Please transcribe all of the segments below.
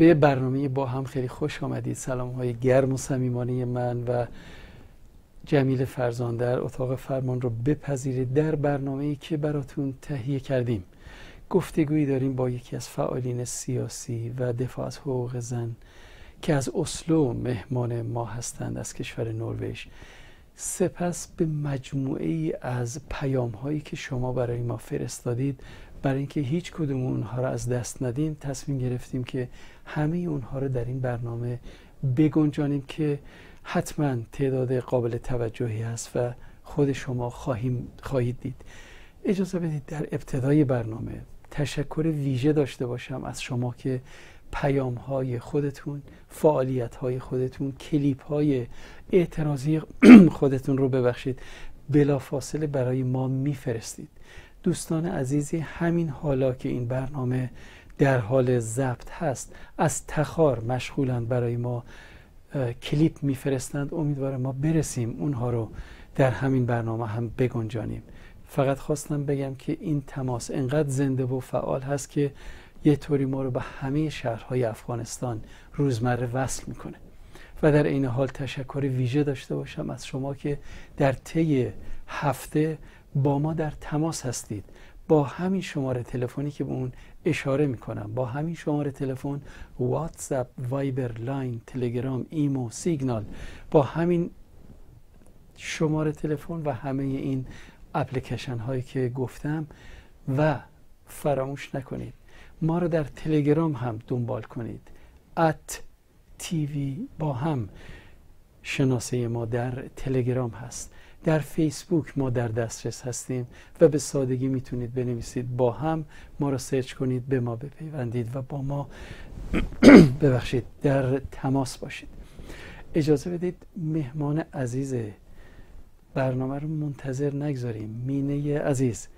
به برنامه با هم خیلی خوش آمدید. سلام های گرم و صمیمانه من و جمیل فرزان در اتاق فرمان رو بپذیرید در برنامه ای که براتون تهیه کردیم. گفتگویی داریم با یکی از فعالین سیاسی و دفاع از حقوق زن که از اسلو مهمان ما هستند از کشور نروژ. سپس به مجموعه ای از پیام هایی که شما برای ما فرستادید برای اینکه هیچ کدوم اونها رو از دست ندیم تصمیم گرفتیم که همه اونها رو در این برنامه بگنجانیم که حتما تعداد قابل توجهی هست و خود شما خواهیم خواهید دید. اجازه بدید در ابتدای برنامه تشکر ویژه داشته باشم از شما که پیام های خودتون فعالیت های خودتون کلیپ های اعتراضی خودتون رو ببخشید. بلافاصله برای ما میفرستید. دوستان عزیزی همین حالا که این برنامه در حال ضبط هست از تخار مشغولند برای ما کلیپ میفرستند. امیدوارم ما برسیم اونها رو در همین برنامه هم بگنجانیم. فقط خواستم بگم که این تماس انقدر زنده و فعال هست که یه طوری ما رو به همه شهرهای افغانستان روزمره وصل می‌کنه. و در این حال تشکر ویژه داشته باشم از شما که در طی هفته با ما در تماس هستید. با همین شماره تلفنی که به اون اشاره می‌کنم. با همین شماره تلفن واتساپ وایبر لاین تلگرام ایمو سیگنال. با همین شماره تلفن و همه این اپلیکیشن هایی که گفتم و فراموش نکنید. ما رو در تلگرام هم دنبال کنید. ات تیوی با هم. شناسه ما در تلگرام هست. در فیسبوک ما در دسترس هستیم و به سادگی می‌تونید بنویسید با هم. ما را سرچ کنید به ما بپیوندید و با ما ببخشید. در تماس باشید. اجازه بدید مهمان عزیز برنامه رو منتظر نگذاریم. مینه عزیز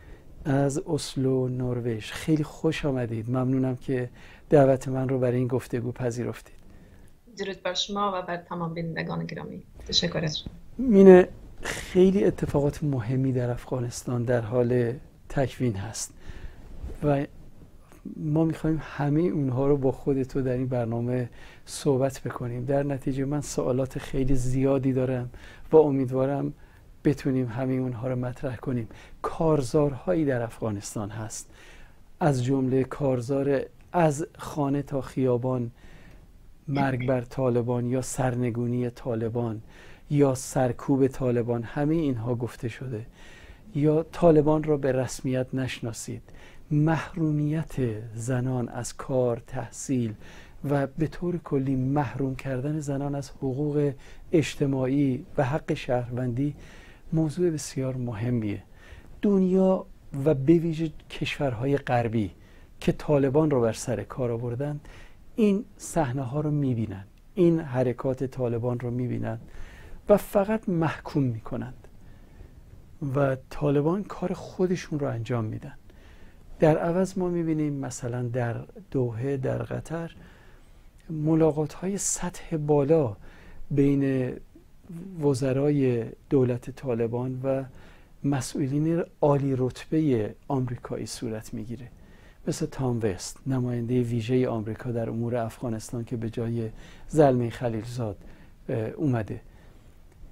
از اسلو نروژ. خیلی خوش آمدید. ممنونم که دعوت من رو برای این گفتگو پذیرفتید. درود بر شما و بر تمام بینندگان گرامی. تشکر مینه خیلی اتفاقات مهمی در افغانستان در حال تکوین هست و ما می‌خوایم همه اونها رو با خودتو در این برنامه صحبت بکنیم. در نتیجه من سوالات خیلی زیادی دارم و امیدوارم بتونیم همه اونها رو مطرح کنیم. کارزارهایی در افغانستان هست. از جمله کارزار از خانه تا خیابان مرگ بر طالبان یا سرنگونی طالبان. یا سرکوب طالبان همه اینها گفته شده. یا طالبان را به رسمیت نشناسید. محرومیت زنان از کار تحصیل و به طور کلی محروم کردن زنان از حقوق اجتماعی و حق شهروندی موضوع بسیار مهمیه. دنیا و به ویژه کشورهای غربی که طالبان رو بر سر کار آوردن این صحنه ها رو می‌بینن. این حرکات طالبان رو می‌بینن. و فقط محکوم می‌کنند و طالبان کار خودشون رو انجام میدن. در عوض ما می‌بینیم مثلا در دوحه در قطر ملاقات های سطح بالا بین وزرای دولت طالبان و مسئولین عالی رتبه آمریکایی صورت می‌گیره. مثل تام وست نماینده ویژه آمریکا در امور افغانستان که به جای زلمه خلیلزاد اومده.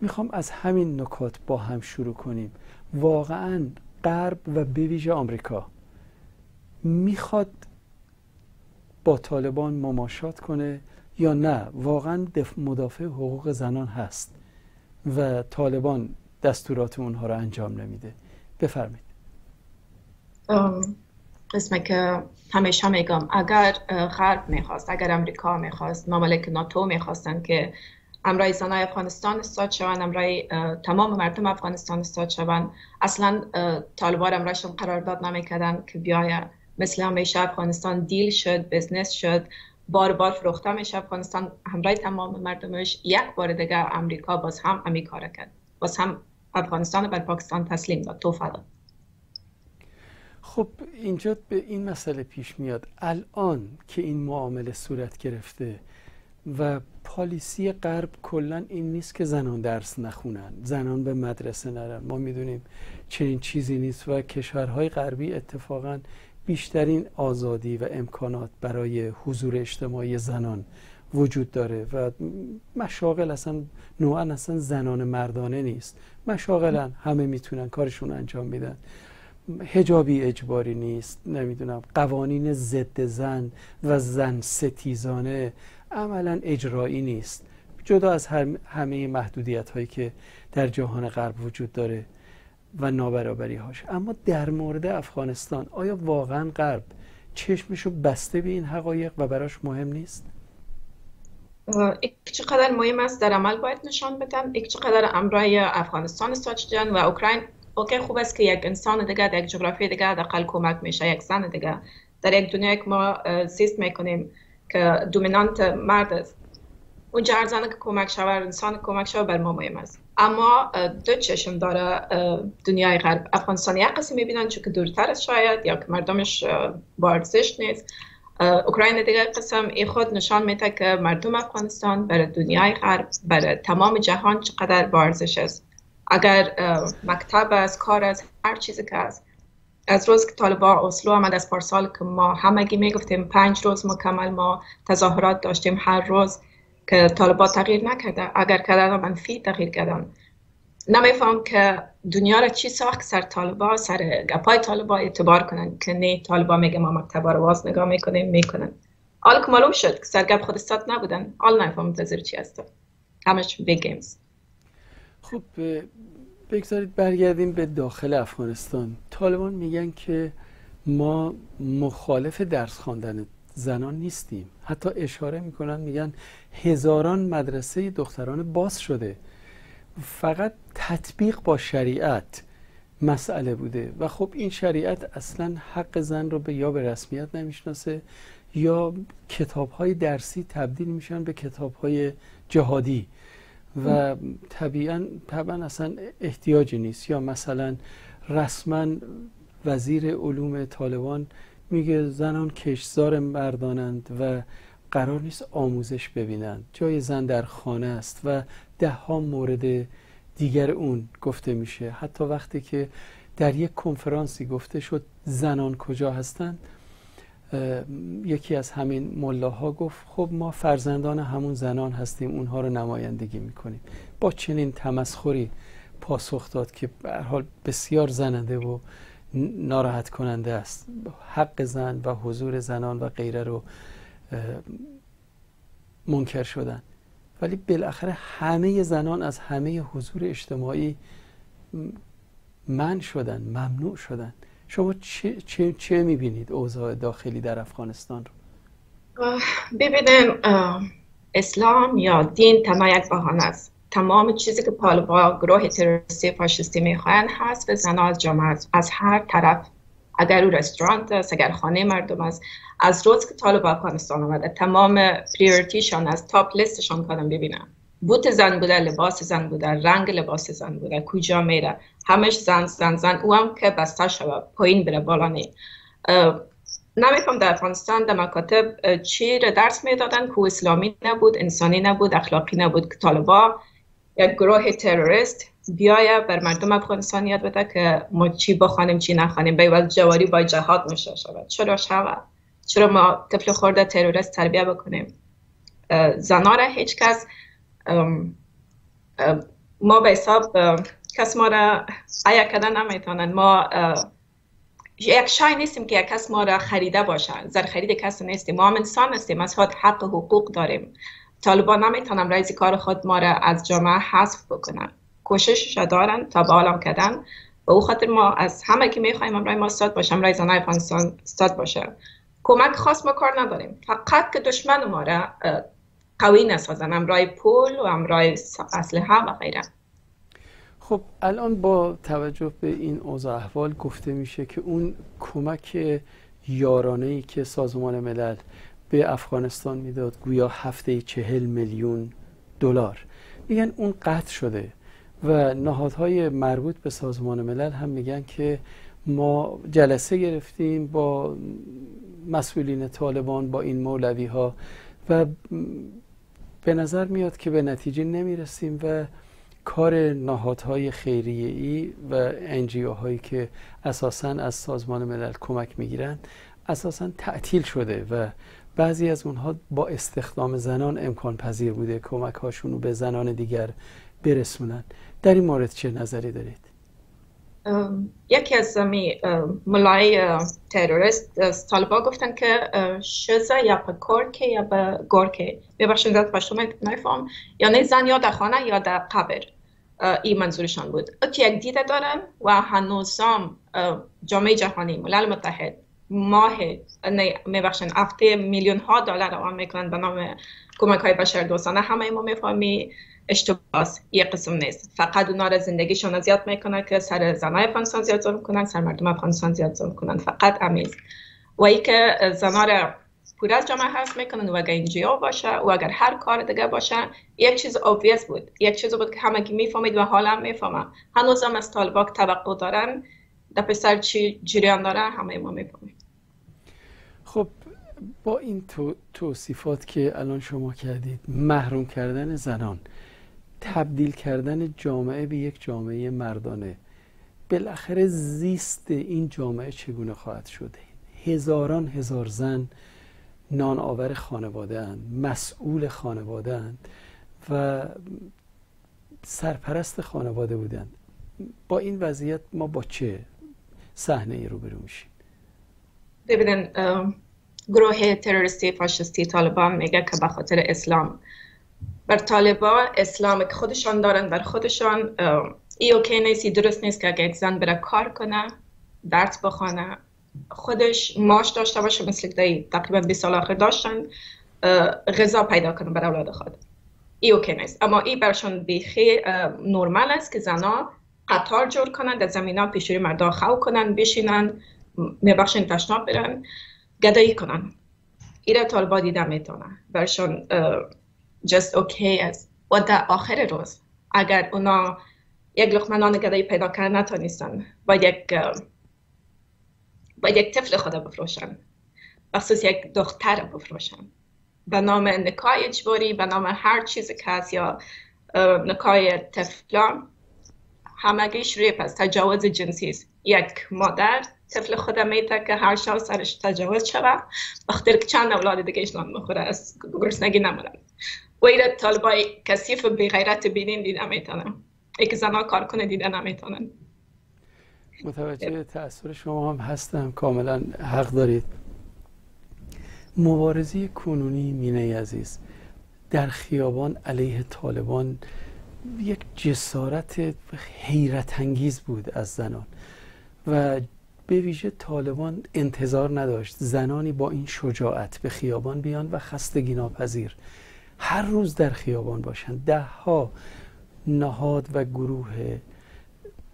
می‌خوام از همین نکات با هم شروع کنیم. واقعا غرب و به ویژه آمریکا می‌خواد با طالبان مماشات کنه یا نه؟ واقعا مدافع حقوق زنان هست و طالبان دستورات اونها رو انجام نمیده. بفرمایید. قسمه که همیشه میگم اگر غرب می‌خواست اگر امریکا می‌خواست ممالک ناتو می‌خواستن که امرای زنای افغانستان استاد شوند امرای تمام مردم افغانستان استاد شوند. اصلا طالبان امرایشون قرارداد نمی‌کردن که بیای مثل همیشه افغانستان دیل شد بزنس شد بار بار فروخته میشه افغانستان همراه تمام مردمش یک بار دیگه امریکا باز هم همی کار کرد. باز هم افغانستان بر پاکستان تسلیم داد تو داد. خب اینجا به این مسئله پیش میاد. الان که این معامله صورت گرفته و پالیسی غرب کلا این نیست که زنان درس نخونن. زنان به مدرسه نرن. ما می‌دونیم چنین چیزی نیست و کشورهای غربی اتفاقا بیشترین آزادی و امکانات برای حضور اجتماعی زنان وجود داره و مشاغل اصلا نوعا اصلا زنان مردانه نیست. مشاغلا همه می‌تونن کارشون انجام میدن. هجابی اجباری نیست. نمی‌دونم قوانین ضد زن و زن ستیزانه عملا اجرایی نیست. جدا از همه محدودیت هایی که در جهان غرب وجود داره و نابرابری هاش اما در مورد افغانستان آیا واقعا غرب چشمشو بسته به این حقایق و براش مهم نیست؟ چقدر مهم است در عمل باید نشان بدن چقدر امرای افغانستان ساچجن و اوکراین. اوکی خوب است که یک انسان دیگه در یک جغرافی دیگه حداقل کمک میشه یک زن دیگه. در یک دنیا ما زیست می‌کنیم. که دومینانت مرد است. اونجا هر زن که کمک شود انسان کمک شود بر ما مهم است. اما دو چشم داره دنیای غرب. افغانستان یک قسم می‌بینن چون که دورتر شاید یا که مردمش با ارزش نیست. اوکراین دیگر قسم ای خود نشان میده که مردم افغانستان برای دنیای غرب برای تمام جهان چقدر با ارزش است. اگر مکتب است کار است هر چیزی که است از روز که طالبان اصلو آمد از پارسال که ما همگی می‌گفتیم پنج روز مکمل ما تظاهرات داشتیم هر روز که طالبان تغییر نکرده اگر کردن منفی تغییر کردن نمیفهم که دنیا را چی ساخت سر طالبا سر گپای طالبا اعتبار کنن که نه طالبا میگه ما مکتب رو واز نگاه می‌کنیم می‌کنن. حال که معلوم شد که سر گپ خود استاد نبودن. حال نمیفهم منتظر چی هست همش big games خب بگذارید برگردیم به داخل افغانستان. طالبان میگن که ما مخالف درس خواندن زنان نیستیم. حتی اشاره می‌کنن میگن هزاران مدرسه دختران باز شده. فقط تطبیق با شریعت مسئله بوده. و خب این شریعت اصلا حق زن رو به یا به رسمیت نمی‌شناسه یا کتاب های درسی تبدیل میشن به کتاب های جهادی. و طبیعا طبعا اصلا احتیاجی نیست. یا مثلا رسما وزیر علوم طالبان میگه زنان کشزار مردانند و قرار نیست آموزش ببینند. جای زن در خانه است و ده ها مورد دیگر اون گفته میشه. حتی وقتی که در یک کنفرانسی گفته شد زنان کجا هستند یکی از همین ملاها گفت خب ما فرزندان همون زنان هستیم اونها رو نمایندگی می‌کنیم. با چنین تمسخری پاسخ داد که به حال بسیار زننده و ناراحت کننده است. حق زن و حضور زنان و غیره رو منکر شدن. ولی بالاخره همه زنان از همه حضور اجتماعی من شدن ممنوع شدن. شما چه, چه, چه می‌بینید اوضاع داخلی در افغانستان رو؟ ببینیم اسلام یا دین تنها یک بحانه است. تمام چیزی که پالوا گروه تروریستی فاشیستی می‌خواین هست و زنان از جامعه از هر طرف اگر او رستوران است اگر خانه مردم است از روز که طالب افغانستان آمده تمام پریورتیشان از تاپ لیستشان کردم ببینم. بوت زن بوده لباس زن بوده رنگ لباس زن بوده کجا میره؟ همش زن زن زن. او هم که بسته شود پایین بره بالا نی. نمیفهم در افغانستان در مکاتب چی را درس می‌دادن؟ که اسلامی نبود انسانی نبود اخلاقی نبود. که طالبا یک گروه تروریست بیایه بر مردم افغانستان یاد بده که ما چی بخوانیم چی نخوانیم. به جواری با جهاد میشه شود. چرا شود چرا ما طفل خورده تروریست تربیه بکنیم؟ زنا را هیچ کس ما به حساب کس ما را عیا کردن نمی‌تونن ما یک شای نیستیم که یک کس ما را خریده باشه زر خرید کس نیستیم. ما هم انسان هستیم. از خود حق و حقوق داریم. طالبان نمی‌تونن رئیس کار خود ما را از جامعه حذف بکنن. کوشش دارن تا به عالم کردن. و او خاطر ما از همه که می‌خوایم امرای ما استاد باشه امرای زنای افغانستان استاد باشه کمک خاص ما کار نداریم. فقط که دشمن ما را قوی نسازن امرای پول و امرای اسلحه و غیره. خب الان با توجه به این اوضاع احوال گفته میشه که اون کمک یارانه ای که سازمان ملل به افغانستان می‌داد گویا هفته چهل میلیون دلار. میگن اون قطع شده و نهادهای مربوط به سازمان ملل هم میگن که ما جلسه گرفتیم با مسئولین طالبان با این مولوی ها و به نظر میاد که به نتیجه نمی‌رسیم و کار نهادهای خیریه و انجیو هایی که اساسا از سازمان ملل کمک می‌گیرن اساسا تعطیل شده و بعضی از اونها با استخدام زنان امکان پذیر بوده کمک هاشون رو به زنان دیگر برسونن در این مورد چه نظری دارید؟ یکی از می ملای تروریست طالبا گفتن که شزه یا به کورکه یا به گورکه. ببخشید از پشتو نفهم یا نه زن یا در خانه یا در قبر این منظورشان بود. ات یک دیده دارن و هنوزم جامعه جهانی ملل متحد ماه میبخشن هفته میلیون ها دلار رو می‌کنن به نام کمک های بشر دوستانه همه ما می‌فهمی. اشتباه یک قسم نیست. فقط اونا را زندگیشون اذیت می‌کنن که سر زنای افغانستان زیاد ظلم کنن سر مردم افغانستان زیاد ظلم کنن. فقط امیز. و ای که زنا را پور از جامعه حذف می‌کنن و اگر اینجا باشه و اگر هر کار دیگه باشه یک چیز اوبویس بود. یک چیز بود که همه می‌فهمید و حالا می‌فهمم هنوز هم از طالبا توقع دارن. در پسر چی جریان داره همه ما می‌فهمیم. خب با این توصیفات که الان شما کردید محروم کردن زنان تبدیل کردن جامعه به یک جامعه مردانه. بالاخره زیست این جامعه چگونه خواهد شد؟ هزاران هزار زن نان آور خانواده اند مسئول خانواده اند و سرپرست خانواده بودند. با این وضعیت ما با چه صحنه ای روبرو میشیم؟ ببینن گروه تروریستی فاشستی طالبان میگه که به خاطر اسلام بر طالبا اسلام که خودشان دارن بر خودشان ای OK نیست درست نیست که اگه یک زن بره کار کنه درس بخوانه خودش معاش داشته باشه مثل که تقریبا 20 سال آخر داشتن غذا پیدا کنه بر اولاد خود. ای OK نیست. اما ای برشان بیخی نرمال است که زنا قطار جور کنن در زمین ها پیشوری مردا خو کنن بشینن میبخشن تشناب برن گدایی کنن. ایره طالبا دیده می‌تونه. برشان just okay است و در آخر روز. اگر اونا یک لقمه نان گدایی پیدا کردن نتونستن با یک با یک طفل خود بفروشن. بخصوص یک دختر بفروشن. به نام نکای اجباری به نام هر چیز که هست یا نکای طفلان همگیش ریپ است تجاوز جنسی است. یک مادر طفل خود میته که هر شب سرش تجاوز شود. بخاطر که چند اولاد دیگه ایشان مخوره از گرسنگی نمونن. ایره طالبای کسیف بی غیرت بینین دیده می‌تونن ای که زنها کار کنه دیده نمی‌تونن. متوجه تأثیر شما هم هستم. کاملا حق دارید. مبارزه کنونی مینه عزیز. در خیابان علیه طالبان یک جسارت حیرت انگیز بود از زنان. و به ویژه طالبان انتظار نداشت زنانی با این شجاعت به خیابان بیان و خستگی ناپذیر. هر روز در خیابان باشند ده ها نهاد و گروه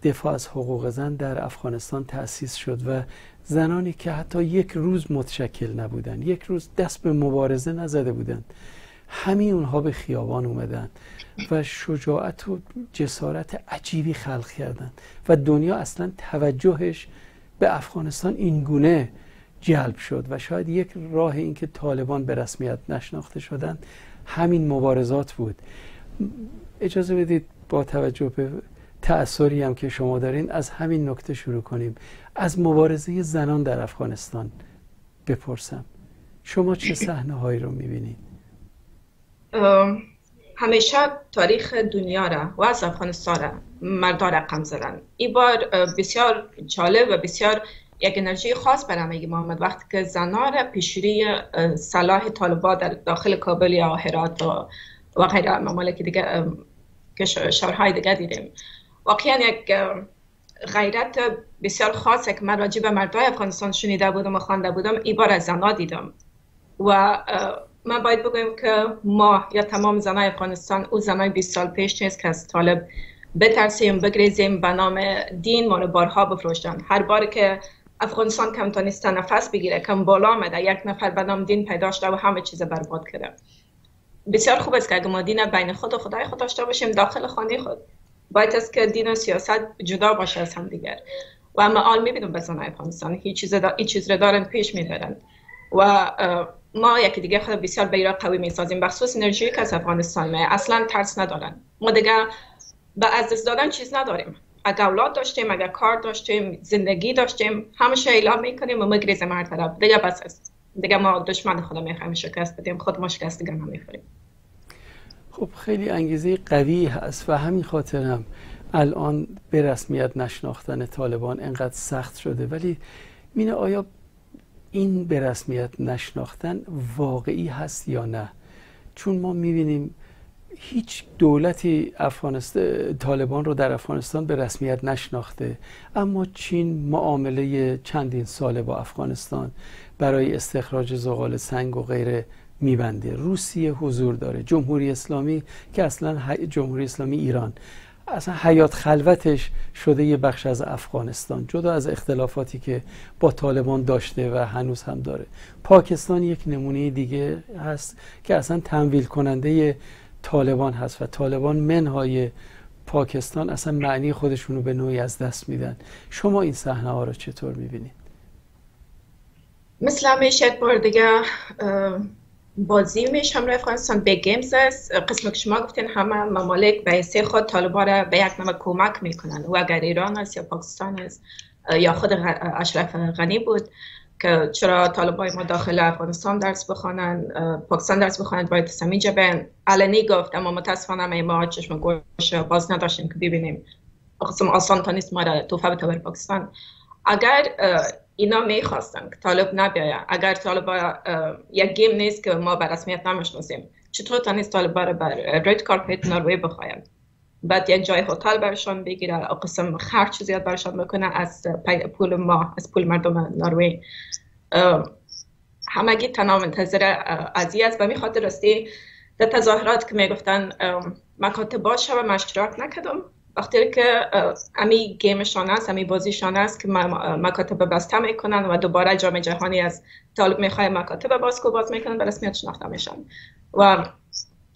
دفاع از حقوق زن در افغانستان تأسیس شد و زنانی که حتی یک روز متشکل نبودند یک روز دست به مبارزه نزده بودند. همین اونها به خیابان اومدن و شجاعت و جسارت عجیبی خلق کردند و دنیا اصلا توجهش به افغانستان اینگونه جلب شد و شاید یک راه این که طالبان به رسمیت نشناخته شدند همین مبارزات بود. اجازه بدید با توجه به تأثیری هم که شما دارین از همین نکته شروع کنیم. از مبارزه زنان در افغانستان بپرسم. شما چه صحنه هایی رو می‌بینید؟ همیشه تاریخ دنیا را و از افغانستان را مردا رقم زدن. این بار بسیار جالب و بسیار یک انرژی خاص برای همه. محمد وقتی که زنان را پیشوری صلاح طالبا در داخل کابل یا هرات و, غیره. ممالک دیگه شهرهای دیگه دیدیم. واقعا یک غیرت بسیار خاصه که من راجع به مردای افغانستان شنیده بودم و خوانده بودم این بار از زنها دیدم. و من باید بگویم که ما یا تمام زنای افغانستان او زنای 20 سال پیش نیست که از طالب بترسیم بگریزیم به نام دین ما رو بارها بفروشتن هر بار که افغانستان کم تانسته نفس بگیره کم بالا آمده یک نفر به دین پیدا شده و همه چیز برباد کرده. بسیار خوب است که اگه ما دین بین خود و خدای خود داشته باشیم داخل خانه خود. باید است که دین و سیاست جدا باشه از هم دیگر. و اما آل می‌بینم به افغانستان. هیچ چیز, دا... چیز رو دارن پیش میدارن و ما یکی دیگه خود بسیار بیرا قوی می‌سازیم. بخصوص انرژی که از افغانستان اصلا ترس ندارن. ما دیگه به از دست دادن چیز نداریم. اگر اولاد داشتیم اگر کار داشتیم زندگی داشتیم همش اعلام می‌کنیم و مگریزیم هر طرف. دیگه بس است. دیگه ما دشمن خدا می‌خوایم شکست بدیم خود ما شکست دیگه نمی‌خوریم. خب خیلی انگیزه قوی هست و همین خاطرم الان به رسمیت نشناختن طالبان انقدر سخت شده. ولی مینه آیا این به رسمیت نشناختن واقعی هست یا نه؟ چون ما می‌بینیم هیچ دولتی افغانستان طالبان رو در افغانستان به رسمیت نشناخته. اما چین معامله چندین ساله با افغانستان برای استخراج زغال سنگ و غیره میبنده. روسیه حضور داره. جمهوری اسلامی که اصلا جمهوری اسلامی ایران. اصلا حیات خلوتش شده یه بخش از افغانستان جدا از اختلافاتی که با طالبان داشته و هنوز هم داره. پاکستان یک نمونه دیگه هست که اصلا تمویل کننده طالبان هست و طالبان منهای پاکستان اصلا معنی خودشون رو به نوعی از دست میدن. شما این صحنه ها رو چطور می‌بینید؟ مثل همیشه بار دیگه بازی میش همراه افغانستان به گیمز است. قسم که شما گفتین همه ممالک به حیث خود طالبان را به یک نمه کمک می‌کنن و اگر ایران است یا پاکستان است یا خود اشرف غنی بود. که چرا طالبای ما داخل افغانستان درس بخوانن پاکستان درس بخوانن باید سمی جبن علنی گفت اما متاسفانه ما چشم گوش باز نداشتیم که ببینیم. قسم آسان تا نیست ما را توفه به پاکستان. اگر اینا می‌خواستن که طالب نبیاید اگر طالب یک گیم نیست که ما به رسمیت نمی‌شناسیم چطور تا نیست طالب را بر رید کارپیت بخوایم؟ بعد یک جای هتل برشان بگیره قسم خرچ زیاد برشان بکنه از پول ما از پول مردم نروژ همگی تنها منتظر ازی است و می خاطر راستی در تظاهرات که می‌گفتن مکاتب باشه و مشترک نکردم وقتی که امی گیمشان است امی بازیشان است که مکاتب بسته می‌کنن و دوباره جام جهانی از طالب می‌خواه مکاتب باز کو باز می‌کنن به رسمیت شناخته میشن. و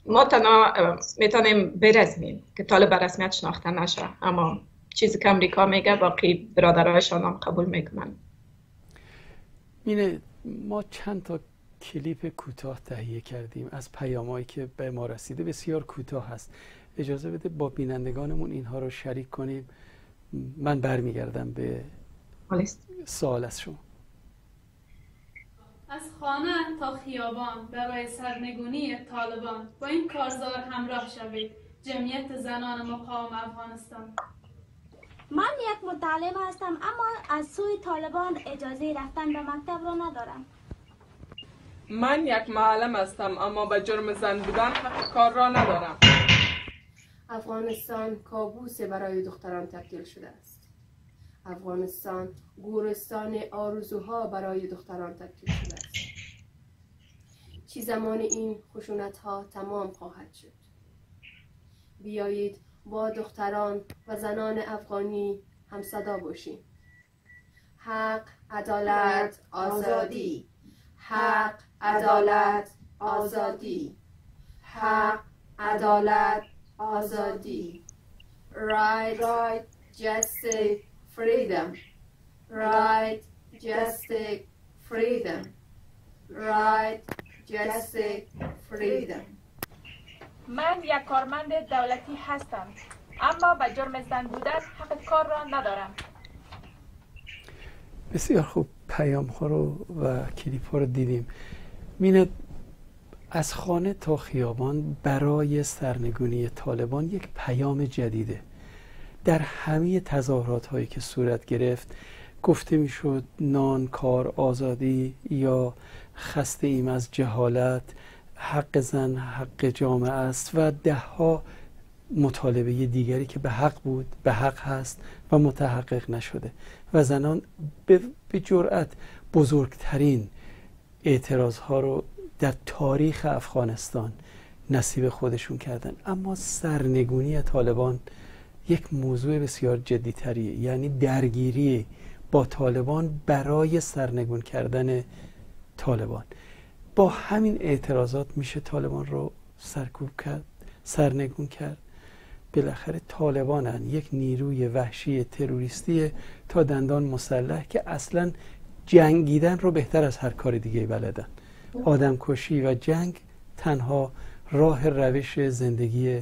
ما تنها می‌تونیم برزمیم که طالب به رسمیت شناخته نشه اما چیزی که امریکا میگه باقی برادرهایشان هم قبول می‌کنن. مینه ما چند تا کلیپ کوتاه تهیه کردیم از پیامایی که به ما رسیده بسیار کوتاه هست. اجازه بده با بینندگانمون اینها رو شریک کنیم. من برمیگردم به سوال از شما. از خانه تا خیابان برای سرنگونی طالبان. با این کارزار همراه شوید. جمعیت زنان مقام افغانستان. من یک متعلم هستم اما از سوی طالبان اجازه رفتن به مکتب را ندارم. من یک معلم هستم اما به جرم زن بودن حق کار را ندارم. افغانستان کابوس برای دختران تبدیل شده است. افغانستان گورستان آرزوها برای دختران تبدیل شده است. چی زمان این خشونت ها تمام خواهد شد؟ بیایید با دختران و زنان افغانی هم صدا باشیم. حق عدالت آزادی. حق عدالت آزادی. حق عدالت آزادی. Right. Right. Justice. Freedom. Right justice freedom. Right justice freedom. من یک کارمند دولتی هستم اما به جرم زن بودن حق کار را ندارم. بسیار خوب پیام ها رو و کلیپ ها رو دیدیم. مینه از خانه تا خیابان برای سرنگونی طالبان یک پیام جدیده. در همه تظاهرات هایی که صورت گرفت گفته می‌شد نان کار آزادی یا خسته ایم از جهالت حق زن حق جامعه است و دهها مطالبه دیگری که به حق بود به حق هست و متحقق نشده. و زنان به جرأت بزرگترین اعتراض ها رو در تاریخ افغانستان نصیب خودشون کردن. اما سرنگونی طالبان یک موضوع بسیار جدیتریه یعنی درگیری با طالبان برای سرنگون کردن طالبان. با همین اعتراضات میشه طالبان رو سرکوب کرد سرنگون کرد. بالاخره طالبانن یک نیروی وحشی تروریستی تا دندان مسلح که اصلا جنگیدن رو بهتر از هر کار دیگه بلدن. آدم کشی و جنگ تنها راه روش زندگی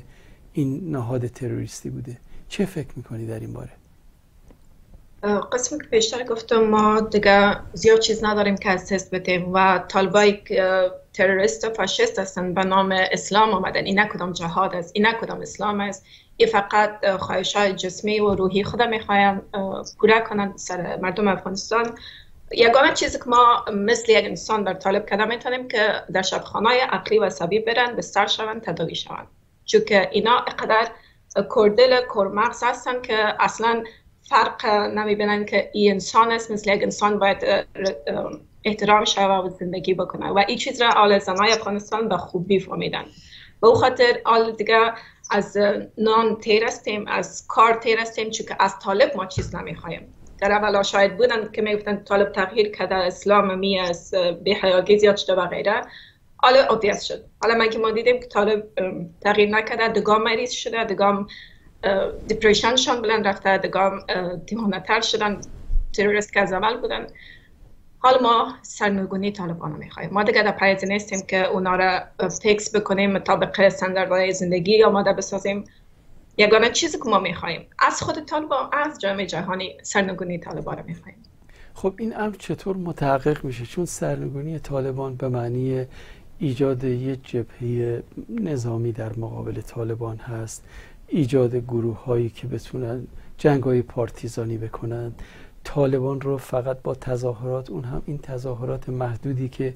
این نهاد تروریستی بوده. چه فکر می‌کنی در این باره؟ قسمی که بیشتر گفتم ما دیگه زیاد چیز نداریم که از تست بدیم و طالبای تروریست و فاشیست هستن به نام اسلام آمدن. این کدام جهاد است؟ این کدام اسلام است؟ این فقط خواهش های جسمی و روحی خود می‌خواین پوره کنند سر مردم افغانستان. یگانه چیزی که ما مثل یک انسان در طالب کردن می‌تونیم که در شبخانه عقلی و عصبی برن بستر شوند تداوی شوند. چون که اینا اقدر کردل کرمغز هستن که اصلا فرق نمی‌بینن که این انسان است مثل یک انسان باید احترام شوه و زندگی بکنه. و این چیز را آل زنای افغانستان به خوبی فهمیدن. به او خاطر آل دیگه از نان تیر از کار تیر چون که از طالب ما چیز نمی‌خوایم. در اولا شاید بودن که می‌گفتن طالب تغییر کرده اسلام می از به زیاد شده و غیره. حالا عادیت شد. حالا من که ما دیدیم که طالب تغییر نکرده دگام مریض شده دگام دیپریشنشان بلند رفته دگام دیوانتر شدن تروریست که از اول بودن. حالا ما سرنگونی طالبان رو می‌خوایم. ما دیگه در phase نیستیم که اونا را fix بکنیم مطابق استانداردهای زندگی آماده بسازیم. یگانه چیزی که ما می‌خوایم. از خود طالبان از جامعه جهانی سرنگونی طالبان رو می‌خوایم. خب این امر چطور متحقق میشه؟ چون سرنگونی طالبان به معنی ایجاد یک جبهه نظامی در مقابل طالبان هست. ایجاد گروه هایی که بتونن جنگ های پارتیزانی بکنن. طالبان رو فقط با تظاهرات اون هم این تظاهرات محدودی که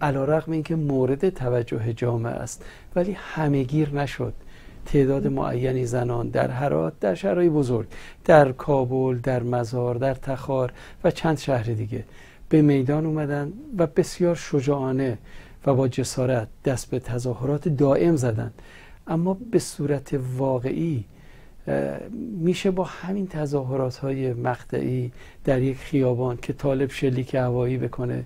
علا رقم این که مورد توجه جامعه است. ولی همهگیر نشد. تعداد معینی زنان در هرات در شهرهای بزرگ در کابل در مزار در تخار و چند شهر دیگه. به میدان اومدن و بسیار شجاعانه و با جسارت دست به تظاهرات دائم زدند اما به صورت واقعی میشه با همین تظاهرات های مقطعی در یک خیابان که طالب شلیک هوایی بکنه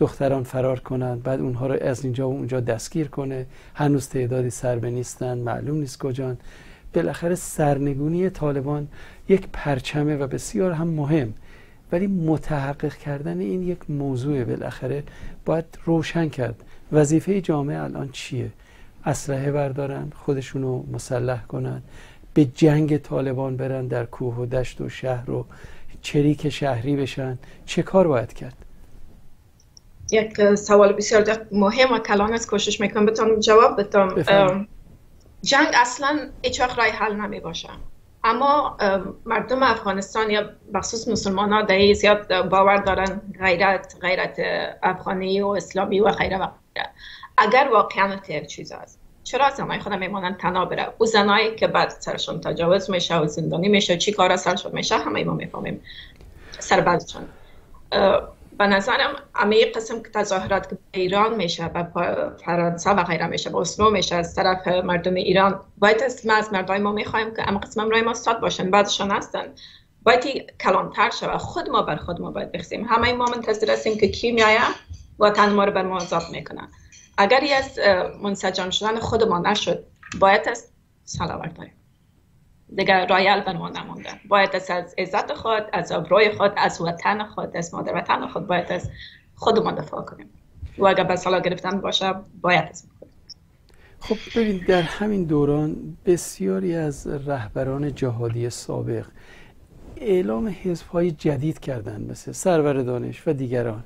دختران فرار کنند بعد اونها رو از اینجا و اونجا دستگیر کنه. هنوز تعدادی سربه نیستن معلوم نیست کجان. بالاخره سرنگونی طالبان یک پرچمه و بسیار هم مهم. ولی متحقق کردن این یک موضوع بالاخره باید روشن کرد. وظیفه جامعه الان چیه؟ اسلحه بردارن خودشونو مسلح کنن به جنگ طالبان برن در کوه و دشت و شهر و چریک شهری بشن. چه کار باید کرد؟ یک سوال بسیار مهم و کلان است کوشش می‌کنم بتونم جواب بدم. جنگ اصلا هیچ رای حل نمی باشه اما مردم افغانستان یا بخصوص مسلمان ها در زیاد باور دارن غیرت غیرت افغانی و اسلامی و غیره و غیره. اگر واقعا تیر چیز است چرا زنای خودم میمانند تنها بره؟ او زنایی که بعد سرشون تجاوز میشه و زندانی میشه چی کار سرشون میشه همه ما می‌فهمیم. سربازشون. به نظرم همه قسم که تظاهرات که به ایران میشه به فرانسه و غیره میشه به اسلو میشه از طرف مردم ایران. باید از ما از مردای ما می‌خوایم که اما قسم رای ما استاد باشن. بعدشان هستن. باید کلانتر شود خود ما بر خود ما باید بخسیم. همه ما منتظر هستیم که کی میایه و تن ما رو بر ما عذاب می‌کنن اگر از منسجم شدن خود ما نشد باید از سلاورت داریم دیگر رایل بر ما نمونده. باید از, از عزت خود از ابروی خود از وطن خود از مادر وطن خود باید از خودمان دفاع کنیم. و اگر به سلا گرفتن باشه باید از خب ببین در همین دوران بسیاری از رهبران جهادی سابق اعلام حزب های جدید کردند مثل سرور دانش و دیگران.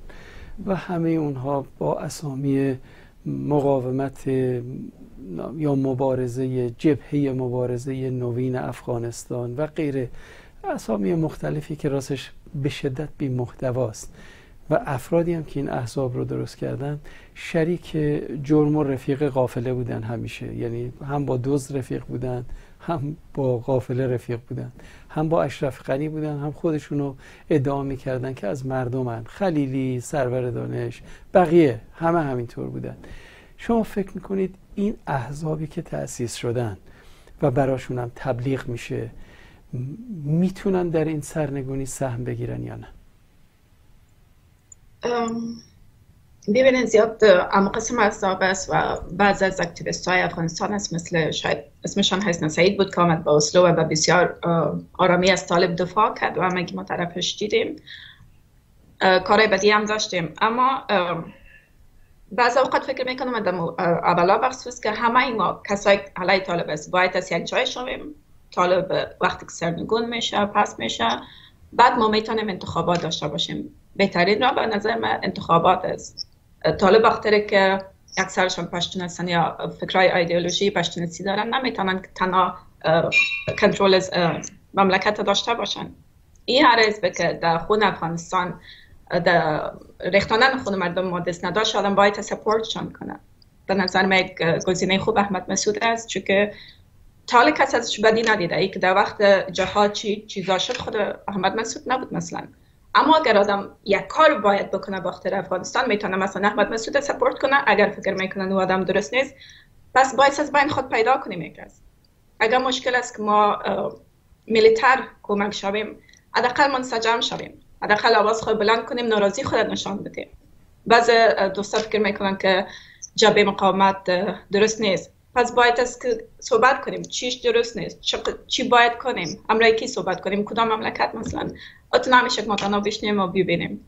و همه اونها با اسامی مقاومت یا مبارزه جبهه مبارزه نوین افغانستان و غیره. اسامی مختلفی که راستش به شدت بی محتواست و افرادی هم که این احزاب رو درست کردن شریک جرم و رفیق قافله بودن همیشه. یعنی هم با دوز رفیق بودن هم با قافله رفیق بودن. هم با اشرف غنی بودن هم خودشونو ادعا می‌کردن که از مردمن. خلیلی سرور دانش بقیه همه همینطور بودن. شما فکر می‌کنید این احزابی که تأسیس شدن و براشون هم تبلیغ میشه می‌تونن در این سرنگونی سهم بگیرن یا نه؟ ببینید زیاد قسم احزاب است و بعض از اکتیویست های افغانستان است مثل شاید اسمشان حسن سعید بود که آمد با اسلو و بسیار آرامی از طالب دفاع کرد و که ما طرفش دیدیم. کارهای بدی هم داشتیم. اما بعض اوقات فکر می‌کنم در اولا بخصوص که همه ما کسای علی طالب است باید از یک جای شویم طالب وقتی که سرنگون میشه پس میشه بعد ما می‌تونیم انتخابات داشته باشیم بهترین را به نظر من انتخابات است طالب وقتی که اکثرشان پشتون هستن یا فکرهای ایدئولوژی پشتونسی دارن نمی‌تونن تنها کنترل مملکت داشته باشن این هر که در خون افغانستان در ریختانن خون مردم ما دست نداشت آدم باید سپورتشان کنه به نظر من یک گزینه خوب احمد مسعود است چون که تاله کس ازش بدی ندیده. ای که در وقت جهاد چی چیزا شد خود احمد مسعود نبود مثلا. اما اگر آدم یک کار باید بکنه باختر افغانستان می‌تونه مثلا احمد مسعود سپورت کنه. اگر فکر می‌کنه او آدم درست نیست پس باید از بین خود پیدا کنیم یک اگر مشکل است که ما میلیتر کمک شویم حداقل منسجم شویم. حداقل آواز خود بلند کنیم ناراضی خود نشان بدیم بعض دوستا فکر می‌کنن که جبه مقاومت درست نیست. پس باید از که صحبت کنیم. چیش درست نیست؟ چی باید کنیم؟ امرای کی صحبت کنیم؟ کدام مملکت مثلا؟ اتنا همیشه ما بشنیم و ببینیم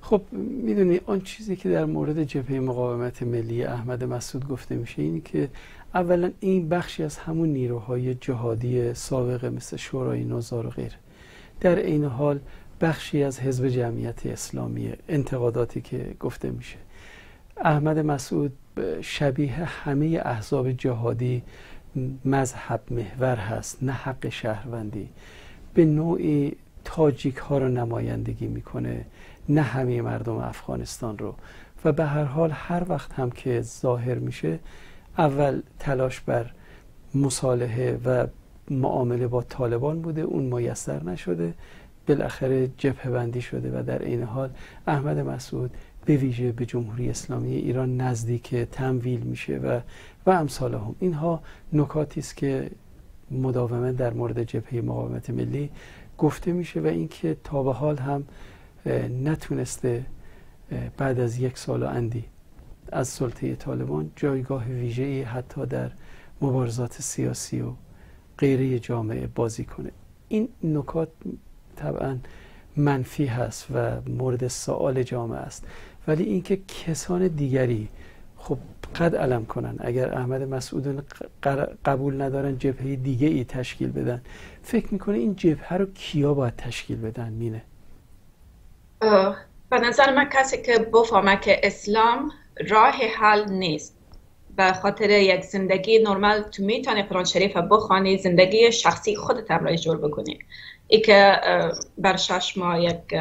خب می‌دونی آن چیزی که در مورد جبهه مقاومت ملی احمد مسعود گفته میشه اینی که اولا این بخشی از همون نیروهای جهادی سابقه مثل شورای نوزار و غیره. در این حال بخشی از حزب جمعیت اسلامی انتقاداتی که گفته میشه. احمد مسعود شبیه همه احزاب جهادی مذهب محور هست نه حق شهروندی. به نوعی تاجیک ها رو نمایندگی می‌کنه نه همه مردم افغانستان رو. و به هر حال هر وقت هم که ظاهر میشه اول تلاش بر مصالحه و معامله با طالبان بوده اون میسر نشده. بالاخره جبهه بندی شده و در این حال احمد مسعود به ویژه به جمهوری اسلامی ایران نزدیک تمویل میشه و و امثال هم. اینها نکاتی است که مداومه در مورد جبهه مقاومت ملی گفته میشه و اینکه تا به حال هم نتونسته بعد از یک سال و اندی از سلطه طالبان جایگاه ویژه‌ای حتی در مبارزات سیاسی و غیره جامعه بازی کنه. این نکات طبعا منفی هست و مورد سوال جامعه است. ولی اینکه کسان دیگری خب قد علم کنن. اگر احمد مسعودون قبول ندارن جبهه دیگه ای تشکیل بدن. فکر می‌کنه این جبهه رو کیا باید تشکیل بدن مینه؟ به نظر من کسی که بفهمه که اسلام راه حل نیست به خاطر یک زندگی نرمال تو می‌تونی قرآن شریف بخوانی زندگی شخصی خودت هم را جور بکنی. ای که بر شش ماه یک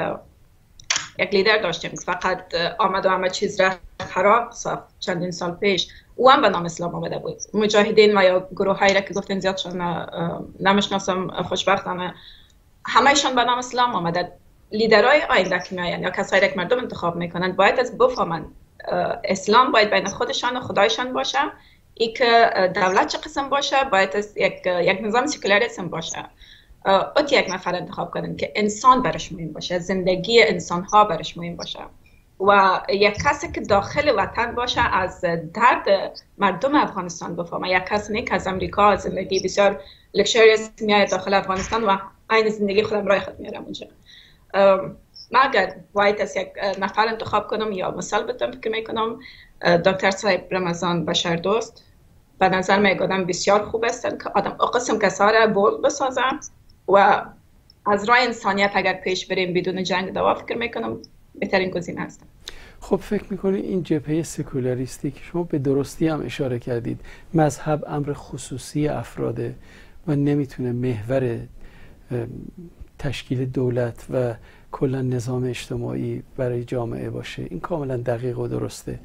یک لیدر داشتیم فقط آمد و همه چیز را خراب ساخت چندین سال پیش او هم به نام اسلام آمده بود مجاهدین و یا گروه هایی را که گفتن زیاد شد نمشناسم خوشبختانه همهشان به نام اسلام آمده لیدرهای آینده که میاین یا کسایی که مردم انتخاب می‌کنن باید از بفهمن اسلام باید بین خودشان و خدایشان باشه ای که دولت چه قسم باشه باید یک, یک نظام سکولاریسم باشه ات یک نفر انتخاب کردن که انسان برش مهم باشه زندگی انسان ها برش مهم باشه. و یک کسی که داخل وطن باشه از درد مردم افغانستان بفهمه. یک کسی نیک از امریکا زندگی بسیار لکشریس میاد داخل افغانستان و عین زندگی خودم رای خود میارم اونجا. من اگر باید از یک نفر انتخاب کنم یا مثال بدم فکر می‌کنم؟ دکتر صاحب رمضان بشر دوست. به نظر می آدم بسیار خوب هستن که آدم قسم کسا بول بسازم و از راه انسانیت اگر پیش بریم بدون جنگ دوا فکر می‌کنم بهترین گزینه هستم. خب فکر می‌کنی این جبهه سکولاریستی که شما به درستی هم اشاره کردید. مذهب امر خصوصی افراده و نمی‌تونه محور تشکیل دولت و کلا نظام اجتماعی برای جامعه باشه. این کاملا دقیق و درسته.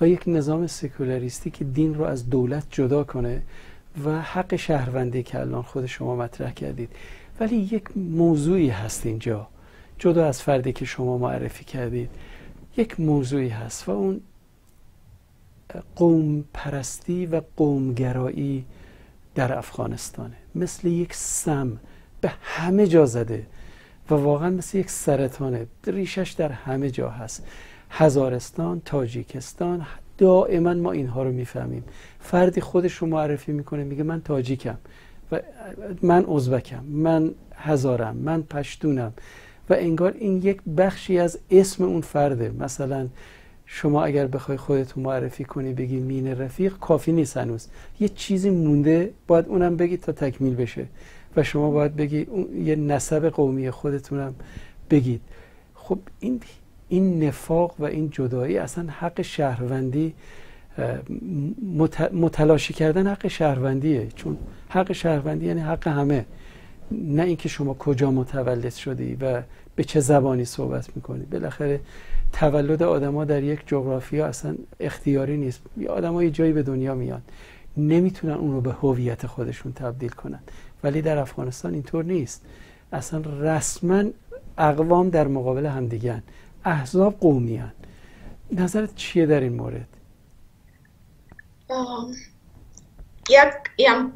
و یک نظام سکولاریستی که دین رو از دولت جدا کنه و حق شهروندی که الان خود شما مطرح کردید. ولی یک موضوعی هست اینجا. جدا از فردی که شما معرفی کردید یک موضوعی هست و اون قوم پرستی و قومگرایی در افغانستانه. مثل یک سم به همه جا زده و واقعا مثل یک سرطانه. ریشش در همه جا هست. هزارستان تاجیکستان دائما ما اینها رو می‌فهمیم. فردی خودش رو معرفی می‌کنه میگه من تاجیکم. و من ازبکم من هزارم من پشتونم و انگار این یک بخشی از اسم اون فرده. مثلا شما اگر بخوای خودتون معرفی کنی بگی مین رفیق کافی نیست هنوز. یه چیزی مونده باید اونم بگی تا تکمیل بشه. و شما باید بگی یه نسب قومی خودتونم بگید. خب این این نفاق و این جدایی اصلا حق شهروندی متلاشی کردن حق شهروندیه. چون حق شهروندی یعنی حق همه. نه اینکه شما کجا متولد شدی و به چه زبانی صحبت می‌کنی. بالاخره تولد آدما در یک جغرافیا اصلا اختیاری نیست. آدما یه جایی به دنیا میان. نمی‌تونن اون رو به هویت خودشون تبدیل کنن. ولی در افغانستان اینطور نیست. اصلا رسما اقوام در مقابل همدیگن احزاب قومی هن. نظرت چیه در این مورد؟ یک این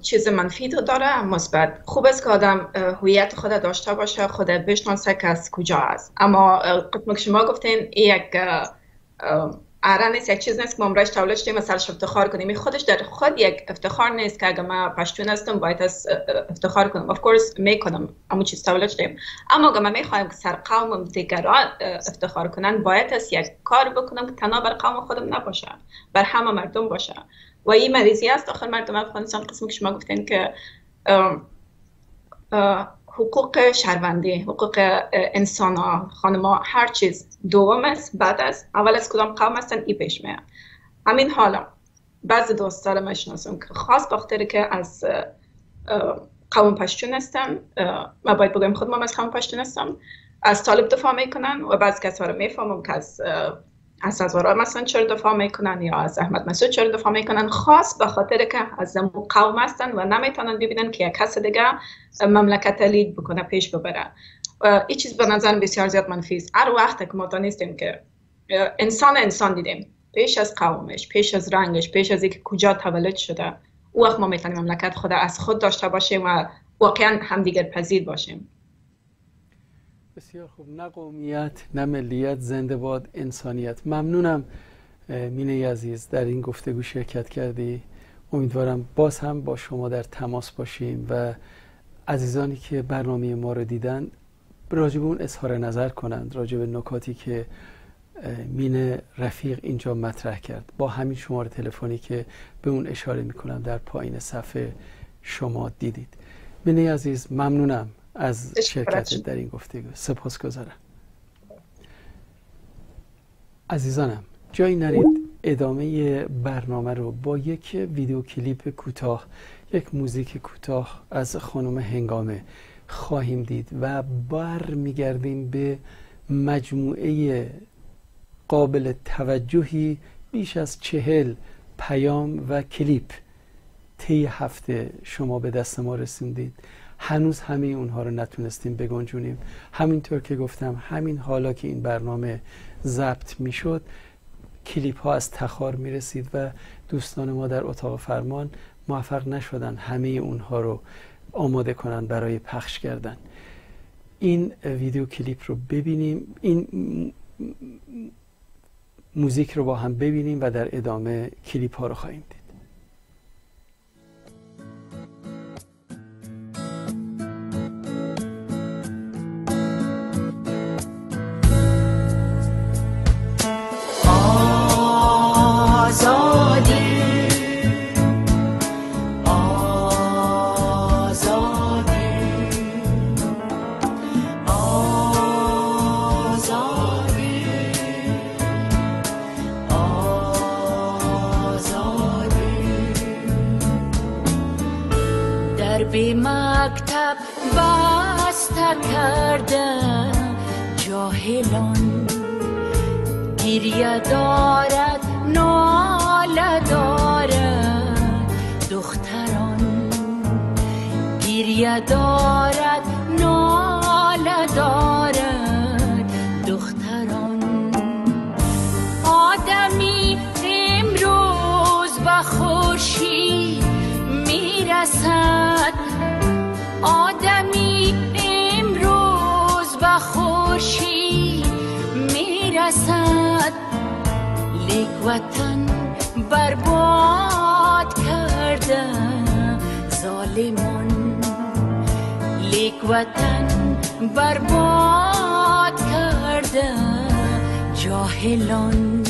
چیز منفی تو داره مثبت. خوب است که آدم هویت خود داشته باشه خود بشناسه که از کجا است. اما قسم که شما گفتین یک اره نیست یک چیز نیست که ما امرایش تولد شدیم مثلش افتخار کنیم. خودش در خود یک افتخار نیست که اگه ما پشتون هستم باید از افتخار کنم. Of course می‌کنم. اما چیز تولد شدیم. اما اگه ما می‌خوایم که سر قوم دیگران افتخار کنن باید از یک کار بکنم که تنها بر قوم خودم نباشه بر همه مردم باشه. و این مریضی است داخل مردم افغانستان قسمی که شما گفتین که حقوق شهروندی حقوق انسان ها خانم ها هر چیز دوم است بعد از اول از کدام قوم هستن ای پیش میاد. همین حالا بعض دوستان می‌شناسم که خاص بخاطر که از قوم پشتون هستن و باید بگویم خودم از قوم پشتون هستم. از طالب دفاع می‌کنن و بعض کسا رو می‌فهمم که از از هزارا مثلا چرا دفاع می‌کنن یا از احمد مسعود چرا دفاع می‌کنن؟ خاص به خاطر که از قوم هستن و نمی‌تونن ببینن که یک کس دیگه مملکت لید بکنه پیش ببره. این چیز به نظر بسیار زیاد منفی است. هر وقت که ما دانستیم که انسان انسان دیدیم پیش از قومش پیش از رنگش پیش از اینکه کجا تولد شده او وقت ما می‌تونیم مملکت خود از خود داشته باشیم و واقعا همدیگر پذیر باشیم. بسیار خوب. نه قومیت نه ملیت زنده باد انسانیت. ممنونم مینه عزیز در این گفتگو شرکت کردی. امیدوارم باز هم با شما در تماس باشیم و عزیزانی که برنامه ما رو دیدن راجب اون اظهار نظر کنند راجب نکاتی که مین رفیق اینجا مطرح کرد. با همین شماره تلفنی که به اون اشاره می‌کنم در پایین صفحه شما دیدید. مینه عزیز ممنونم. از شرکت در این گفتگو. سپاس گذارم عزیزانم جایی نرید ادامه برنامه رو با یک ویدیو کلیپ کوتاه یک موزیک کوتاه از خانم هنگامه خواهیم دید و بر میگردیم به مجموعه قابل توجهی بیش از چهل پیام و کلیپ. طی هفته شما به دست ما رسوندید. هنوز همه اونها رو نتونستیم بگنجونیم. همینطور که گفتم همین حالا که این برنامه ضبط می‌شد کلیپ ها از تخار می رسید و دوستان ما در اتاق فرمان موفق نشدن همه اونها رو آماده کنن برای پخش کردن. این ویدیو کلیپ رو ببینیم. این موزیک رو با هم ببینیم و در ادامه کلیپ ها رو خواهیم دید. سر کردن جاهلان. گریه دارد ناله دارد دختران. گریه دارد ناله دارد دختران. آدمی امروز با خوشی می‌رسد. آدمی وطن برباد کردن ظالمان. لیک وطن برباد کردن جاهلان.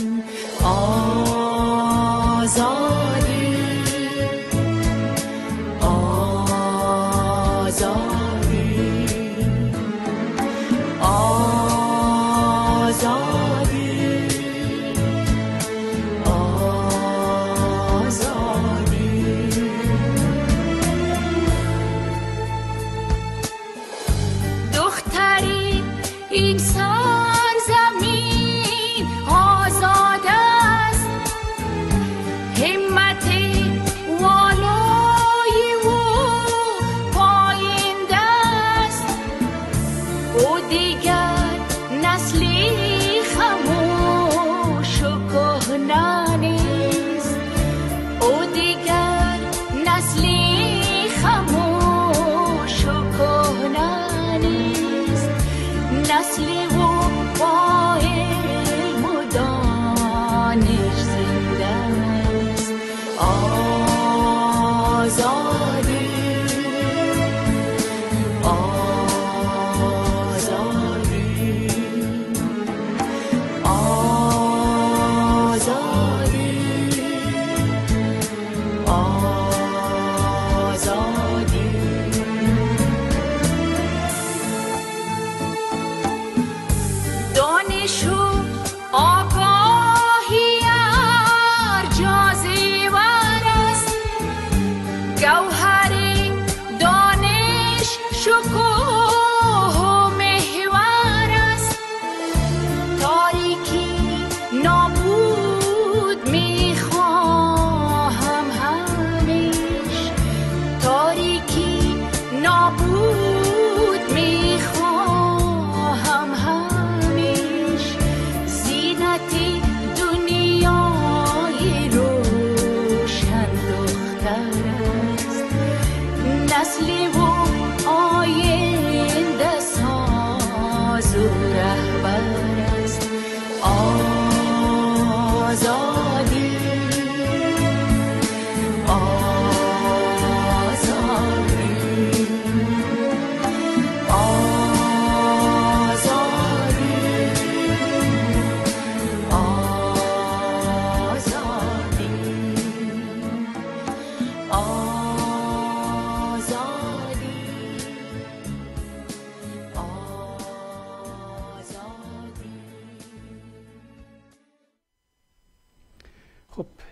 آزادی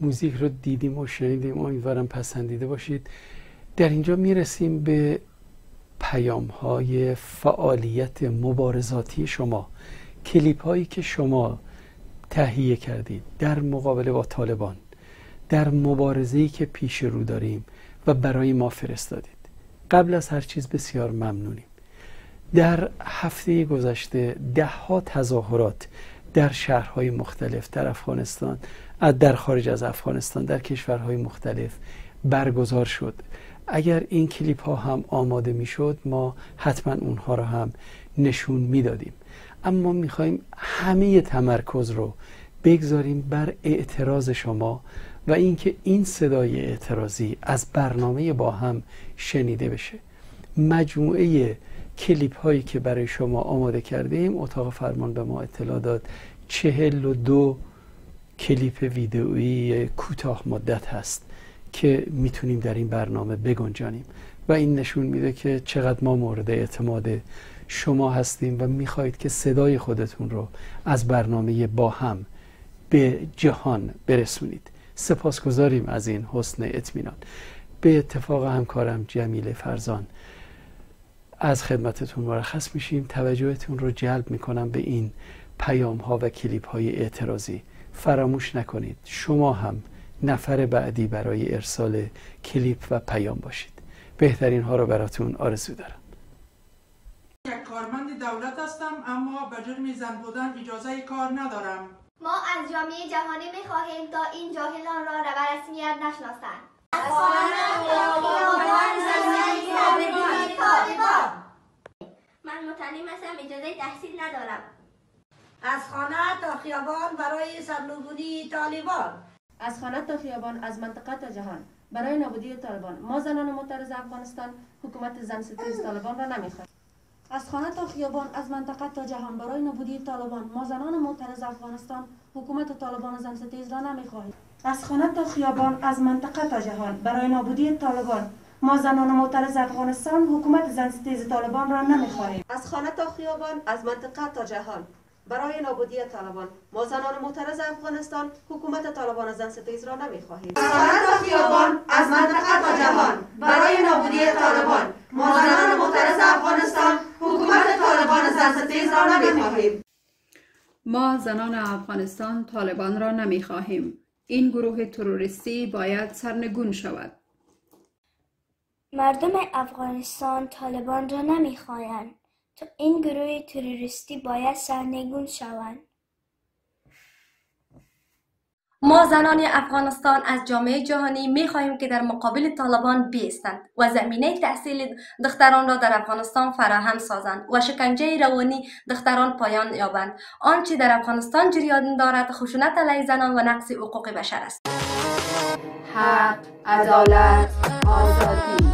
موزیک رو دیدیم و شنیدیم امیدوارم پسندیده باشید. در اینجا می‌رسیم به پیام های فعالیت مبارزاتی شما. کلیپ هایی که شما تهیه کردید در مقابله با طالبان در مبارزه‌ای که پیش رو داریم و برای ما فرستادید. قبل از هر چیز بسیار ممنونیم. در هفته گذشته ده ها تظاهرات در شهرهای مختلف در افغانستان در خارج از افغانستان در کشورهای مختلف برگزار شد. اگر این کلیپ ها هم آماده می شد ما حتما اونها را هم نشون می‌دادیم. اما می‌خواهیم همه تمرکز رو بگذاریم بر اعتراض شما و اینکه این صدای اعتراضی از برنامه با هم شنیده بشه. مجموعه کلیپ هایی که برای شما آماده کردیم اتاق فرمان به ما اطلاع داد. چهل و دو کلیپ ویدئویی کوتاه مدت هست که می‌تونیم در این برنامه بگنجانیم. و این نشون میده که چقدر ما مورد اعتماد شما هستیم و می‌خواهید که صدای خودتون رو از برنامه با هم به جهان برسونید. سپاسگزاریم از این حسن اطمینان. به اتفاق همکارم جمیل فرزان از خدمتتون مرخص میشیم. توجهتون رو جلب می‌کنم به این پیام ها و کلیپ های اعتراضی. فراموش نکنید. شما هم نفر بعدی برای ارسال کلیپ و پیام باشید. بهترین ها رو براتون آرزو دارم. یک کارمند دولت هستم اما به جرم زن بودن اجازه کار ندارم. ما از جامعه جهانی می خواهیم تا این جاهلان را به رسمیت نشناسند. من متعلم هستم اجازه تحصیل ندارم. از خانه تا خیابان برای سرنگونی طالبان. از خانه تا خیابان از منطقه تا جهان. برای نابودی طالبان. ما زنان معترض افغانستان حکومت زن ستیز طالبان را نمی‌خواهیم از خانه تا خیابان از منطقه تا جهان. برای نابودی طالبان ما زنان معترض افغانستان حکومت طالبان زن ستیز را نمی‌خواهیم. از خانه تا خیابان از منطقه تا جهان. برای نابودی طالبان. ما زنان معترض افغانستان حکومت زن ستیز طالبان را نمی‌خواهیم. از خانه تا خیابان از منطقه تا جهان. برای نابودی طالبان. ما زنان معترض افغانستان حکومت طالبان زن ستیز را نمی‌خواهیم. از خانه تا خیابان از منطقه تا جهان. برای نابودی طالبان. ما زنان معترض افغانستان حکومت طالبان زن ستیز را نمی‌خواهیم. ما زنان افغانستان طالبان را نمی‌خواهیم. این گروه تروریستی باید سرنگون شود. مردم افغانستان طالبان را نمی‌خواهند. تو این گروه تروریستی باید سرنگون شوند. ما زنان افغانستان از جامعه جهانی می خواهیم که در مقابل طالبان بیستند و زمینه تحصیل دختران را در افغانستان فراهم سازند و شکنجه روانی دختران پایان یابند. آنچه در افغانستان جریان دارد خشونت علیه زنان و نقض حقوق بشر است. حق عدالت آزادی.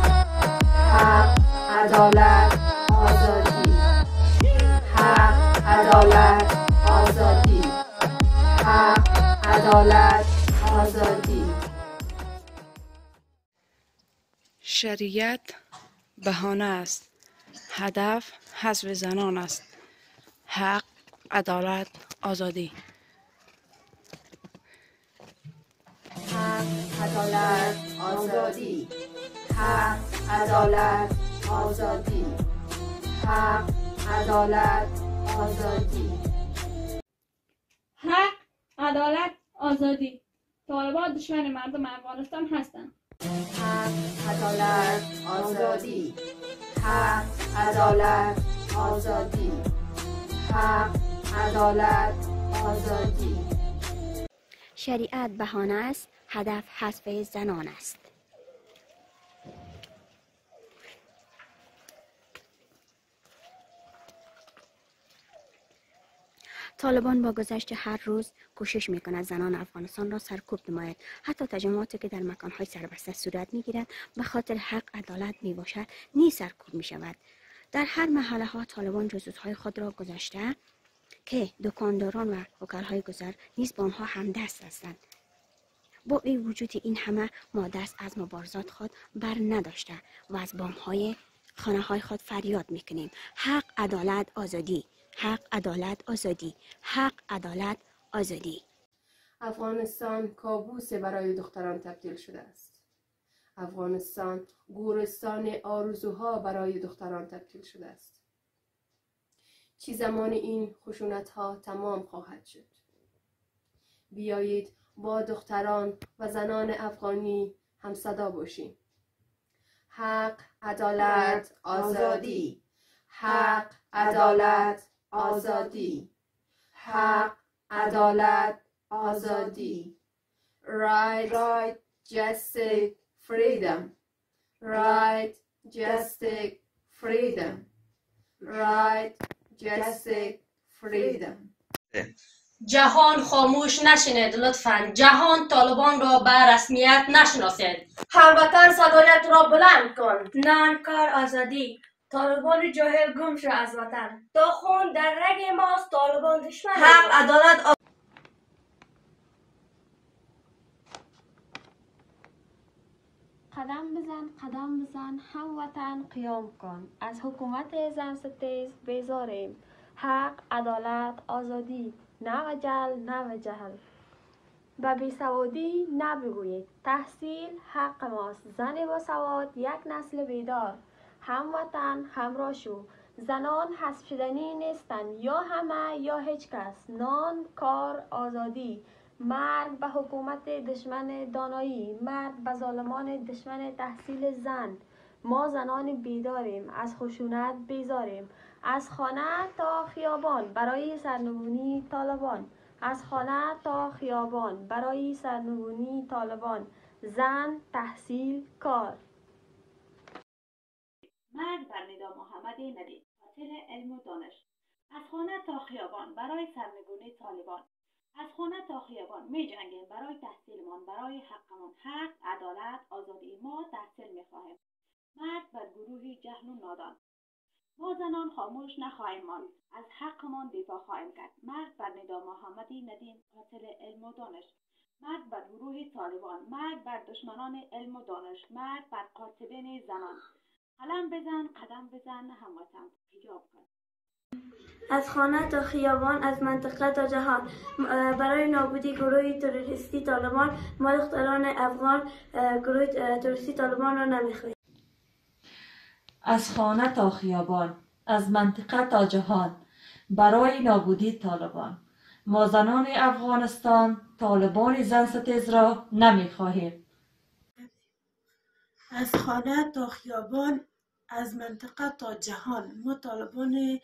حق عدالت آزادی. حق عدالت عدالت آزادی. شریعت بهانه است. هدف حذف زنان است. حق عدالت آزادی. حق عدالت آزادی. حق عدالت آزادی. حق عدالت آزادی. حق عدالت آزادی. طالبان دشمن مردم افغانستان هستند حق عدالت آزادی. حق عدالت آزادی. حق عدالت آزادی. شریعت بهانه است هدف حذف زنان است. طالبان با گذشت هر روز کوشش می کند زنان افغانستان را سرکوب نماید. حتی تجمعاتی که در مکانهای سربسته صورت می گیرد به خاطر حق عدالت می باشد نی سرکوب می شود در هر محله ها طالبان جزوت خود را گذاشته که دکانداران و وکلهای گذر نیز با آنها همدست هستند. با این وجود این همه ما دست از مبارزات خود بر نداشته و از بامهای خانه های خود فریاد می‌کنیم. حق عدالت آزادی. حق عدالت آزادی. حق عدالت آزادی. افغانستان کابوس برای دختران تبدیل شده است. افغانستان گورستان آرزوها برای دختران تبدیل شده است. چی زمان این خشونت ها تمام خواهد شد؟ بیایید با دختران و زنان افغانی هم صدا باشیم. حق عدالت آزادی. حق عدالت آزادی. حق عدالت آزادی. Right right justice freedom. Right justice freedom. Right justice freedom. جهان خاموش نشینید لطفا. جهان طالبان را به رسمیت نشناسید. هموطن صدایت را بلند کن. نان کار آزادی. طالبان جاهل گم شو از وطن. تا خون در رگ ماست طالبان دشمن. حق عدالت آ... قدم بزن قدم بزن هموطن قیام کن. از حکومت زن ستیز بیزاریم. حق عدالت آزادی. نه وجل نه وجهل. و بی سوادی نبگویید. تحصیل حق ماست. زن با سواد یک نسل بیدار. هموطن همراه شو. زنان حذف شدنی نیستند. یا همه یا هیچ کس. نان کار آزادی. مرگ به حکومت دشمن دانایی. مرگ به ظالمان دشمن تحصیل زن. ما زنان بیداریم. از خشونت بیزاریم. از خانه تا خیابان. برای سرنگونی طالبان. از خانه تا خیابان. برای سرنگونی طالبان. زن تحصیل کار. مرگ بر ندا محمد ندید قاتل علم و دانش. از خانه تا خیابان برای سرنگونی طالبان. از خانه تا خیابان می جنگیم برای تحصیلمان برای حقمان. حق عدالت آزادی ما تحصیل می خواهیم. مرگ بر گروه جهل و نادان. ما زنان خاموش نخواهیم ماند. از حقمان دفاع خواهیم کرد. مرگ بر ندا محمدی ندیم قاتل علم و دانش. مرگ بر گروه طالبان. مرگ بر دشمنان علم و دانش. مرگ بر قاتلین زنان. قلم بزن قدم بزن هموطن. حجاب کن. از خانه تا خیابان از منطقه تا جهان. برای نابودی گروه تروریستی طالبان ما دختران افغان گروه تروریستی طالبان را نمی‌خواهیم از خانه تا خیابان از منطقه تا جهان. برای نابودی طالبان. ما زنان افغانستان طالبان زن ستیز را نمی‌خواهیم. از خانه تا خیابان از منطقه تا جهان. ما طالبان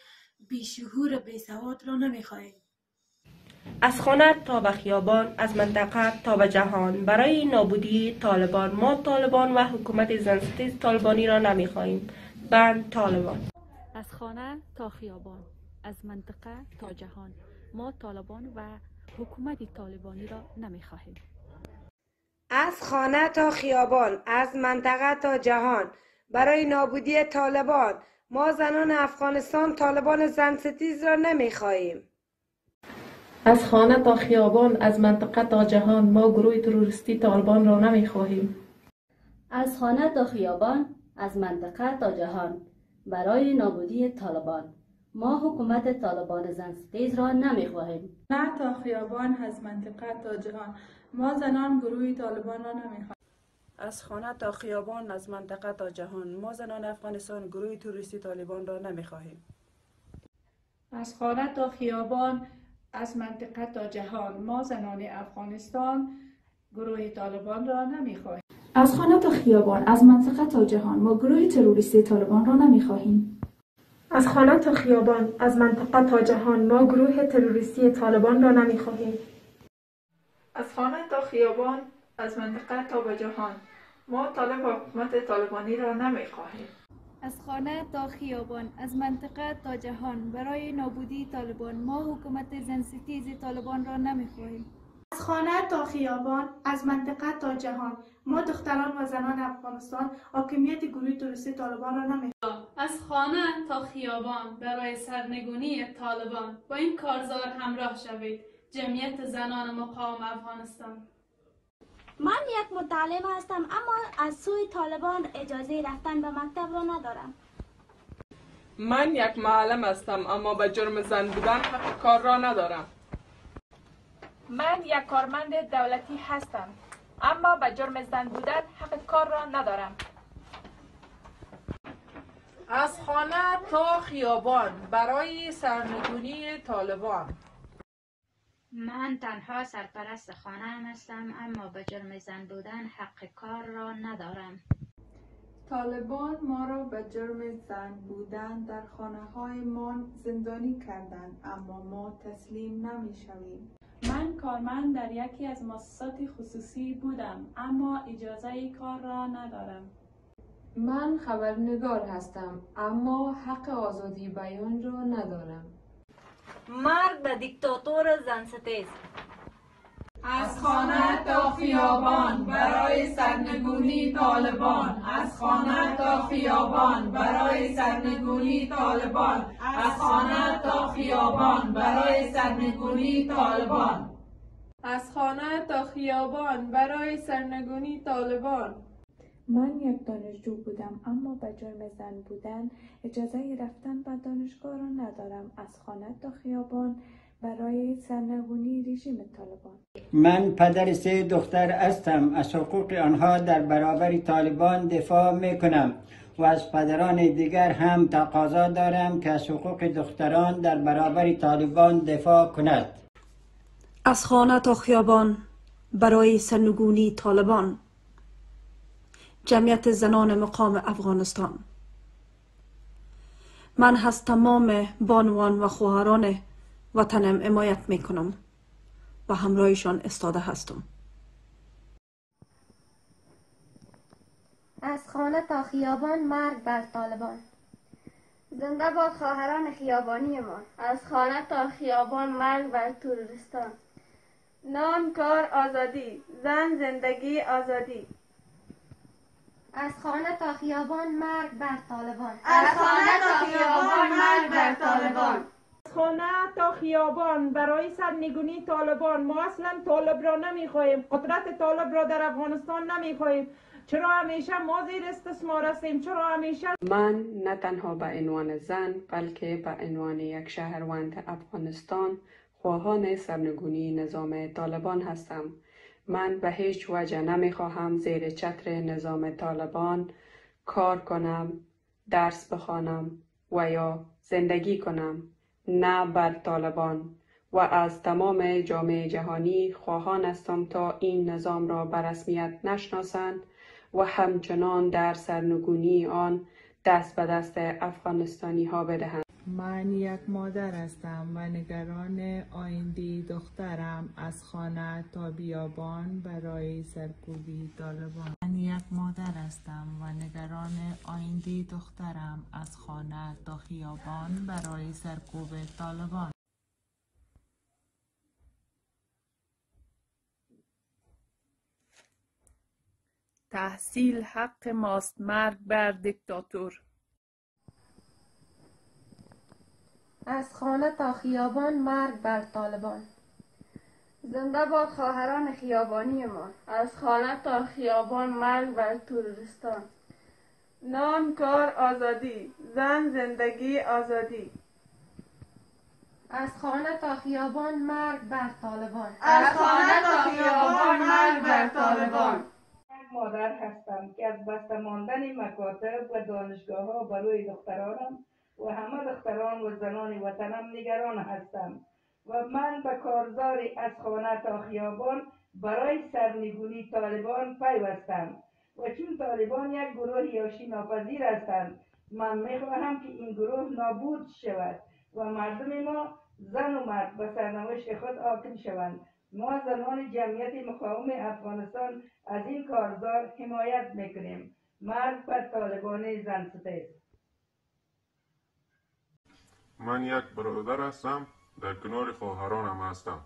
بیشهور بیسواد را نمی‌خواهیم. از خانه تا به خیابان از منطقه تا به جهان. برای نابودی طالبان ما طالبان و حکومت زنستیز طالبانی را نمی‌خواهیم. بند طالبان. از خانه تا خیابان از منطقه تا جهان ما طالبان و حکومت طالبانی را نمی‌خواهیم. از خانه تا خیابان از منطقه تا جهان. برای نابودی طالبان ما زنان افغانستان طالبان زن ستیز را نمی‌خواهیم. از خانه تا خیابان از منطقه تا جهان ما گروه تروریستی طالبان را نمی‌خواهیم. از خانه تا خیابان از منطقه تا جهان. برای نابودی طالبان. ما حکومت طالبان زن ستیز را نمی‌خواهیم. نه تا خیابان از منطقه تا جهان. ما زنان گروه طالبان را نمی‌خواهیم. از خانه تا خیابان از منطقه تا جهان. ما زنان افغانستان گروه توریستی طالبان را نمی‌خواهیم. از خانه تا خیابان از منطقه تا جهان. ما زنان افغانستان گروه طالبان را نمی‌خواهیم. از خانه تا خیابان از منطقه تا جهان. ما گروه تروریستی طالبان را نمی‌خواهیم. از خانه تا خیابان از منطقه تا جهان ما گروه تروریستی طالبان را نمی‌خواهیم. از خانه تا خیابان از منطقه تا به جهان ما طالب حکومت طالبانی را نمی‌خواهیم. از خانه تا خیابان از منطقه تا جهان برای نابودی طالبان ما حکومت زنستیز طالبان را نمی‌خواهیم. از خانه تا خیابان از منطقه تا جهان ما دختران و زنان افغانستان حاکمیت گروه تروریستی طالبان را نمی‌خواهیم. از خانه تا خیابان برای سرنگونی طالبان. با این کارزار همراه شوید. جمعیت زنان مقاوم افغانستان. من یک متعلم هستم اما از سوی طالبان اجازه رفتن به مکتب را ندارم. من یک معلم هستم اما به جرم زن بودن حق کار را ندارم. من یک کارمند دولتی هستم اما به جرم زن بودن حق کار را ندارم. از خانه تا خیابان برای سرنگونی طالبان. من تنها سرپرست خانه هستم اما به جرم زن بودن حق کار را ندارم. طالبان ما را به جرم زن بودن در خانه های ما زندانی کردند اما ما تسلیم نمی شویم. من کارمند در یکی از مؤسسات خصوصی بودم اما اجازه کار را ندارم. من خبرنگار هستم اما حق آزادی بیان را ندارم. مرگ به دیکتاتور زنستیز از خانه تا خیابان برای سرنگونی طالبان. از خانه تا خیابان برای سرنگونی طالبان. از خانه تا خیابان برای سرنگونی طالبان. از خانه تا خیابان برای سرنگونی طالبان. من یک دانشجو بودم اما به جرم زن بودن اجازه رفتن به دانشگاه را ندارم. از خانه تا خیابان برای سرنگونی رژیم طالبان. من پدر سه دختر هستم. از حقوق آنها در برابر طالبان دفاع می کنم و از پدران دیگر هم تقاضا دارم که از حقوق دختران در برابر طالبان دفاع کند. از خانه تا خیابان برای سرنگونی طالبان. جمعیت زنان مقام افغانستان. من از تمام بانوان و خواهران وطنم حمایت می کنم و همراهشان استاده هستم. از خانه تا خیابان مرگ بر طالبان. زنده باد خواهران خیابانی ما. از خانه تا خیابان مرگ بر تروریستان نان کار آزادی. زن زندگی آزادی. از خانه تا خیابان مرگ بر طالبان. از خانه تا خیابان مرگ بر طالبان. خانه تا خیابان برای سرنگونی طالبان ما اصلا طالب را نمی‌خواهیم. قدرت طالب را در افغانستان نمی‌خواهیم. چرا همیشه ما زیر استثمار هستیم؟ چرا همیشه؟ من نه تنها به عنوان زن بلکه به عنوان یک شهروند افغانستان خواهان سرنگونی نظام طالبان هستم. من به هیچ وجه نمی‌خواهم زیر چتر نظام طالبان کار کنم درس بخوانم و یا زندگی کنم نه بر طالبان. و از تمام جامعه جهانی خواهان هستم تا این نظام را به رسمیت نشناسند و همچنان در سرنگونی آن دست به دست افغانستانی ها بدهند من یک مادر هستم و نگران آینده دخترم از خانه تا بیابان برای سرکوبی طالبان. من یک مادر هستم و نگران آینده دخترم از خانه تا خیابان برای سرکوب طالبان. تحصیل حق ماست مرگ بر دیکتاتور. از خانه تا خیابان مرگ بر طالبان. زنده باد خواهران خیابانی ما از خانه تا خیابان مرگ بر تروریستان نان کار آزادی زن زندگی آزادی. از خانه تا خیابان مرگ بر طالبان. از خانه تا خیابان مرگ بر طالبان. مادر هستم که از بسته ماندن مکاتب و دانشگاه ها برای دخترانم و همه دختران و زنان وطنم نگران هستم و من به کارزاری از خانه تا خیابان برای سرنگونی طالبان پیوستم. و چون طالبان یک گروه یاشی ناپذیر هستند من می‌خواهم که این گروه نابود شود و مردم ما زن و مرد به سرنوشت خود حاکم شوند. ما زنان جمعیت مقاوم افغانستان از این کارزار حمایت می‌کنیم. مرد بر طالبان زن ستیز من یک برادر هستم در کنار خواهرانم هستم.